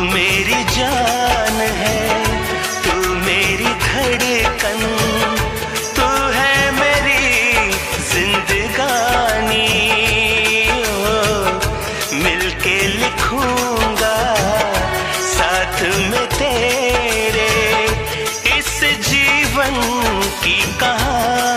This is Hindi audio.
मेरी जान है, तू मेरी धड़कन, तू है मेरी जिंदगानी। मिलके लिखूँगा साथ में तेरे इस जीवन की कहानी।